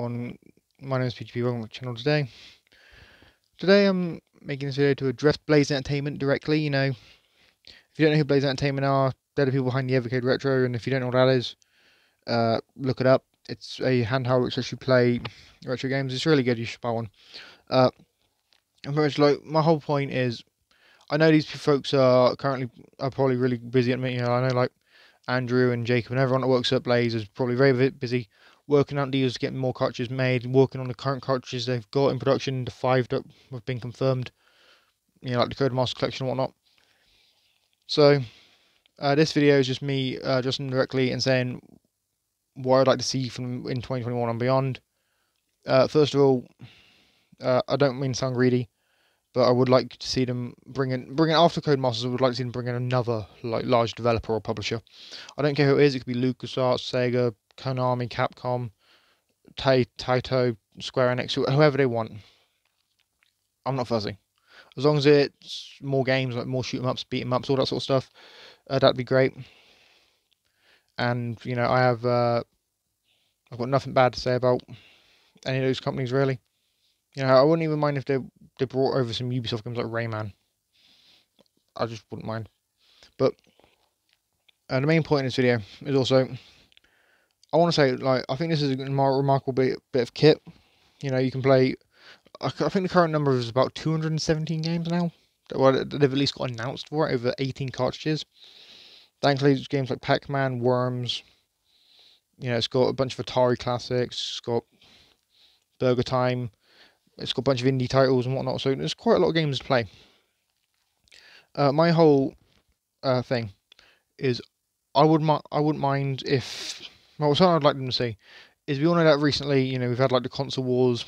on my name is PGP welcome to the channel today. Today I'm making this video to address Blaze Entertainment directly, you know. If you don't know who Blaze Entertainment are, they're the people behind the Evercade Retro, and if you don't know what that is, uh, look it up. It's a handheld which lets you play retro games. It's really good, you should buy one. Uh, and very much like, my whole point is, I know these folks are currently, are probably really busy at me, you know, I know like Andrew and Jacob and everyone that works at Blaze is probably very busy working on deals, getting more cartridges made, working on the current cartridges they've got in production, the five that have been confirmed, you know, like the Codemaster Collection and whatnot. So, uh, this video is just me uh, just indirectly and saying what I'd like to see from in 2021 and beyond. Uh, first of all, uh, I don't mean sound greedy, but I would like to see them bring in, bring in after Codemasters. I would like to see them bring in another like large developer or publisher. I don't care who it is. It could be LucasArts, Sega, Konami, Capcom, Tai Taito, Square Enix, whoever they want. I'm not fuzzy. As long as it's more games, like more shoot 'em ups, beat 'em ups, all that sort of stuff, uh, that'd be great. And you know, I have uh, I've got nothing bad to say about any of those companies really. You know, I wouldn't even mind if they they brought over some Ubisoft games like Rayman. I just wouldn't mind. But uh, the main point in this video is also I want to say, like, I think this is a remarkable bit, bit of kit. You know, you can play. I, think the current number is about 217 games now. Well, they've at least got announced for it over 18 cartridges. That includes games like Pac Man, Worms. You know, it's got a bunch of Atari classics. It's got Burger Time. It's got a bunch of indie titles and whatnot. So there's quite a lot of games to play. Uh, my whole uh, thing is, I would I wouldn't mind if well, something I'd like them to see is we all know that recently, you know, we've had like the console wars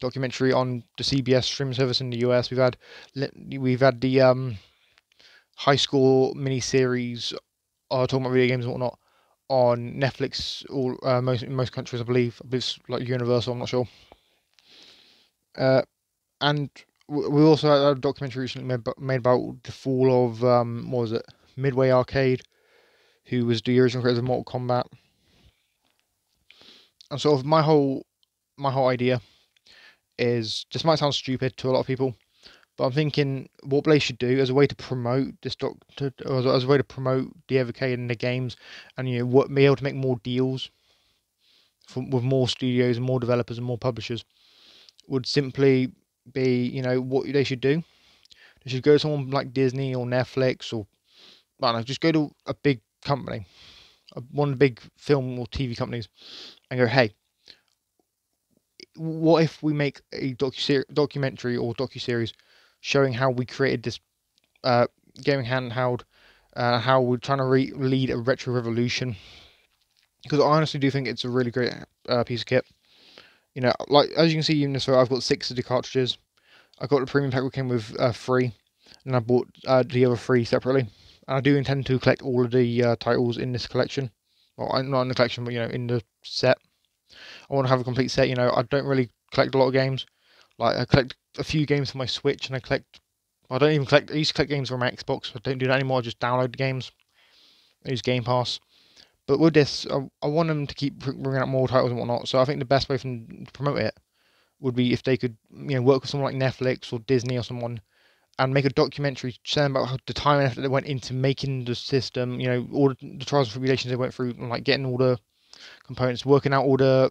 documentary on the CBS stream service in the US. We've had we've had the um, High Score mini series uh, talking about video games and whatnot on Netflix. All uh, most in most countries, I believe. I believe it's like Universal. I'm not sure. Uh, and we also had a documentary recently made, made about the fall of um, what was it Midway Arcade, who was the original creator of Mortal Kombat and sort of my whole my whole idea is this might sound stupid to a lot of people, but I'm thinking what Blaze should do as a way to promote this doc, to, as a way to promote the Evercade and the games, and you know what be able to make more deals with more studios and more developers and more publishers would simply be you know what they should do. They should go to someone like Disney or Netflix or I don't know, just go to a big company one of the big film or TV companies and go, hey, what if we make a docu documentary or docu series showing how we created this uh, gaming handheld, uh, how we're trying to lead a retro revolution? Because I honestly do think it's a really great uh, piece of kit. You know, like as you can see in this photo, I've got six of the cartridges. I got the premium pack, which came with uh, three, and I bought uh, the other three separately. And I do intend to collect all of the uh, titles in this collection. Well, not in the collection, but you know, in the set. I want to have a complete set. You know, I don't really collect a lot of games. Like I collect a few games for my Switch, and I collect. I don't even collect. I used to collect games for my Xbox. I don't do that anymore. I just download the games. I use Game Pass. But with this, I, I want them to keep bringing out more titles and whatnot. So I think the best way for them to promote it would be if they could, you know, work with someone like Netflix or Disney or someone and make a documentary saying about how the time and effort that went into making the system, you know, all the trials and tribulations they went through, and like getting all the components, working out all the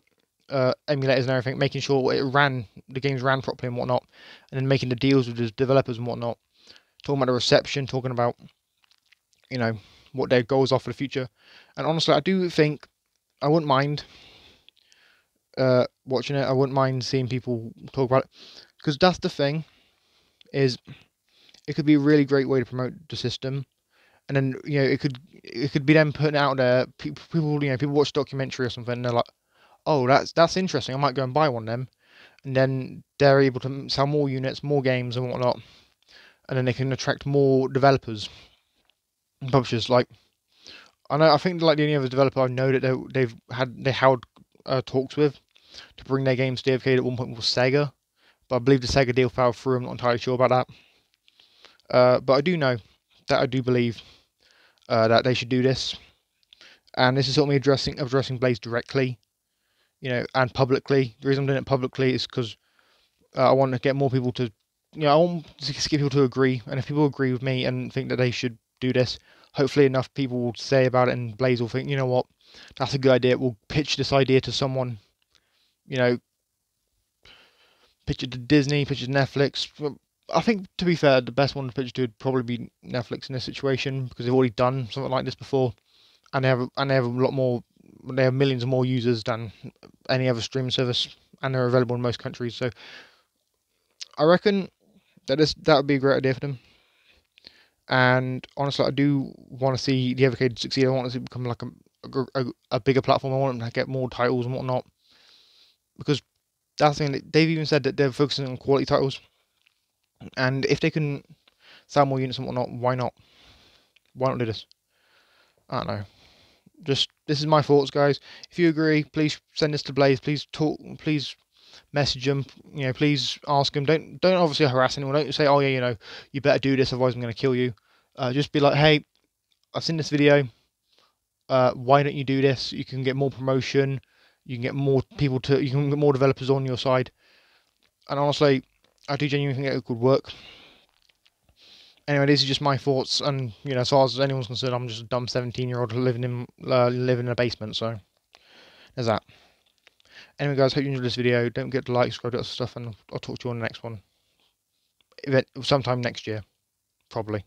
uh, emulators and everything, making sure it ran, the games ran properly and whatnot, and then making the deals with the developers and whatnot, talking about the reception, talking about, you know, what their goals are for the future. And honestly, I do think I wouldn't mind uh, watching it. I wouldn't mind seeing people talk about it because that's the thing is it could be a really great way to promote the system. And then you know it could it could be then putting out there people, you know people watch documentary or something and they're like oh that's that's interesting I might go and buy one of them. And then they're able to sell more units more games and whatnot and then they can attract more developers and publishers like I know I think like the only other developer I know that they, have had they held uh, talks with to bring their games to DFK at one point was Sega but I believe the Sega deal fell through I'm not entirely sure about that. Uh, but I do know that I do believe uh, that they should do this, and this is sort of me addressing addressing Blaze directly. you know, and publicly. The reason I'm doing it publicly is because uh, I want to get more people to, you know, I want to get people to agree. And if people agree with me and think that they should do this, hopefully enough people will say about it and Blaze will think, you know what, that's a good idea. We'll pitch this idea to someone, you know, pitch it to Disney, pitch it to Netflix. I think, to be fair, the best one to pitch to would probably be Netflix in this situation because they've already done something like this before, and they have and they have a lot more. They have millions more users than any other streaming service, and they're available in most countries. So, I reckon that is that would be a great idea for them. And honestly, I do want to see the Evercade succeed. I want to see it become like a, a, a bigger platform. I want them to get more titles and whatnot. Because that's the thing. They've even said that they're focusing on quality titles. And if they can sell more units and whatnot, why not? Why not do this? I don't know. Just this is my thoughts, guys. If you agree, please send this to Blaze. Please talk. Please message them. You know, please ask them. Don't don't obviously harass anyone. Don't say, oh yeah, you know, you better do this, otherwise I'm going to kill you. Uh, just be like, hey, I've seen this video. Uh, why don't you do this? You can get more promotion. You can get more people to. You can get more developers on your side. And honestly, I do genuinely think it could work. Anyway, these are just my thoughts, and you know, as far as anyone's concerned, I'm just a dumb 17-year-old living in uh, living in a basement. So there's that. Anyway, guys, hope you enjoyed this video. Don't forget to like, subscribe, that stuff, and I'll talk to you on the next one. Sometime next year, probably.